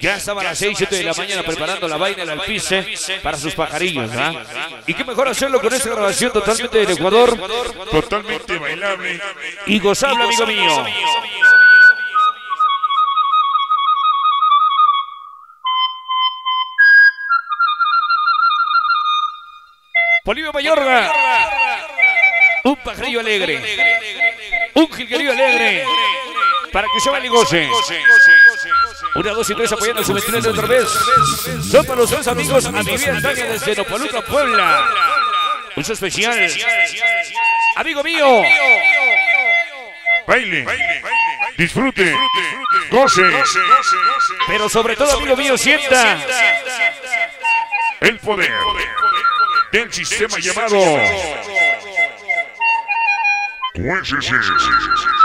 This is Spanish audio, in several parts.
Ya estaba a las 6, 7 de la mañana preparando la vaina del alpice para sus pajarillos, ¿ah? Y qué mejor hacerlo con esta grabación totalmente del Ecuador Totalmente bailable. y gozable, amigo mío. Polivio Mayorga, un pajarillo alegre, un jilguerillo alegre, para que se vaya y goce. Una, dos y tres apoyando su 23 otra vez. Son para los dos amigos a mi vida desde Nopoluca, Puebla. Uso especial. Amigo mío, Baile. Disfrute. Goce. pero sobre todo, amigo mío, sienta. El poder del sistema llamado QSC.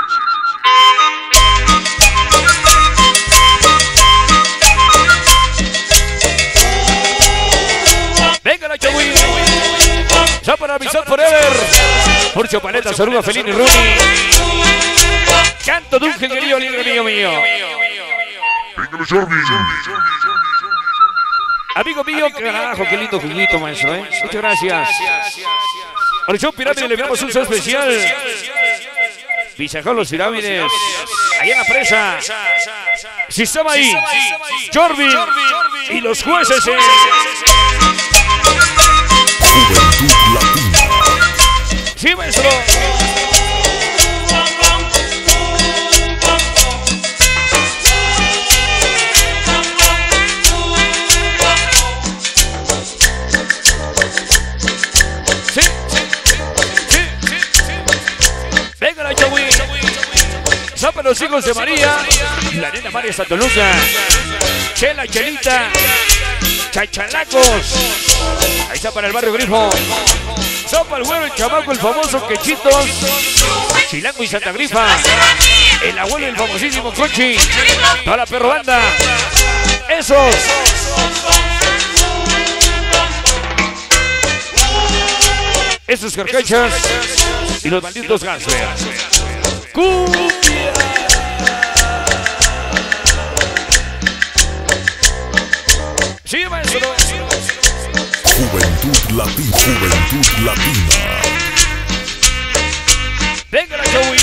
Murcio Paleta, Saluda, Felini, Rumi. Canto de un alegre, amigo mío. Venga, los Jordi. Amigo mío, carajo, qué lindo juguito, maestro, ¿eh? Muchas gracias. Al show Pirámide le enviamos un saludo especial. Villajón Los Pirámides. Allá en la presa. Sistema ahí. Jordi. Y los jueces. eh. Sí, maestro. Para los hijos de María. La nena María Santoluca. Chela, Chelita. Chachalacos. Ahí está para el barrio Grifo. Son para el güero, el chamaco, el famoso Quechitos. Chilango y Santa Grifa. El abuelo del famosísimo Cochi. Toda la perro banda. Esos. Esos carcachas. Y los malditos Gansler. Cumbia. Sí, maestro. Juventud Latina. Juventud Latina. Venga la Chawi.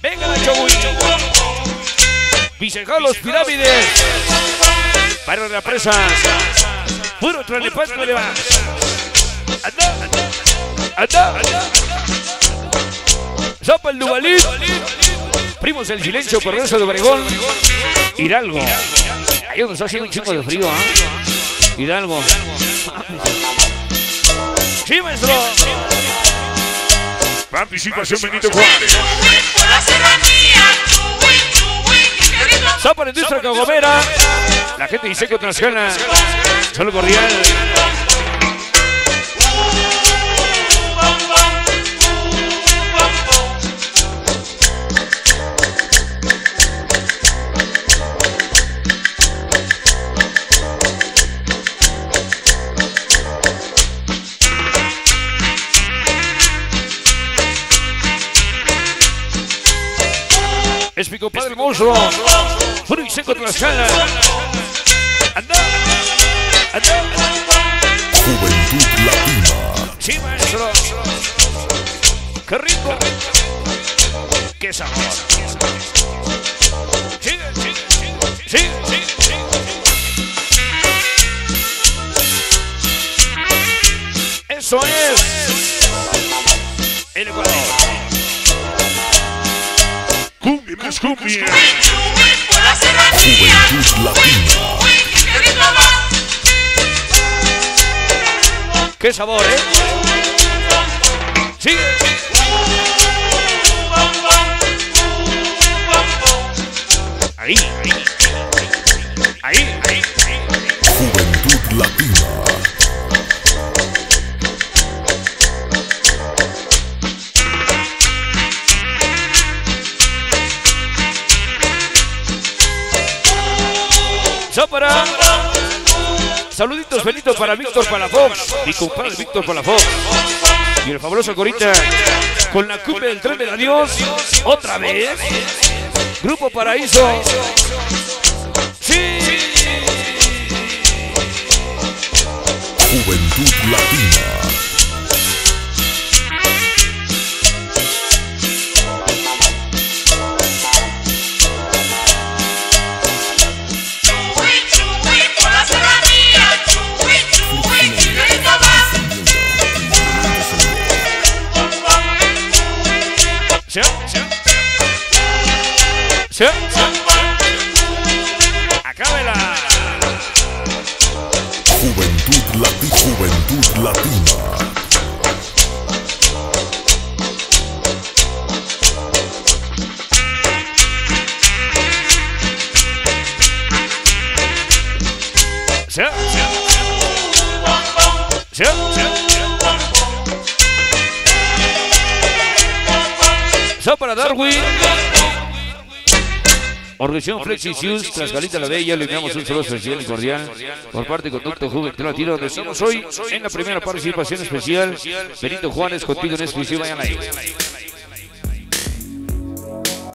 Venga la Chawi. Vicejal los pirámides. Para la presa. Puro tralepato le va. Anda, anda, anda. Zapa el Duvalín. Primos del silencio, Progreso de Obregón. Hidalgo. Ahí donde está haciendo un chingo de frío, ¿ah? Hidalgo. Sí, maestro. Participación Benito Juárez. Zapa la industria cagomera. La gente dice que Transgana. Solo cordial. Es mi compadre monstruo. Puro y seco Tlaxcala. Anda. Anda. Juventud Latina. Sí, maestro. Qué rico. Qué sabor. Sí, sí, sí, sí, sí, sí. Eso es. Cumbia más cumbia. Juventud Latina. Qué sabor, ¿eh? Sí. Ahí, ahí, ahí, ahí. Juventud Latina. Para Saluditos Benito para Víctor Palafox, mi compadre Víctor Palafox. Y el fabuloso Corita con la cumbia del tren de la Dios. Otra vez. Grupo Paraíso. Sí. Juventud Latina. ¿Sí? ¿Sí? Acábela. Juventud Latina. Juventud Latina. ¿Sí? ¿Sí? Son para Darwin. Organización Flexi Shoes, Tlaxcalita la Bella, le enviamos un saludo especial y cordial por parte de Conducto Juventud Latino, donde estamos hoy en la primera participación especial. Benito Juárez, contigo en exclusiva, vayan ahí.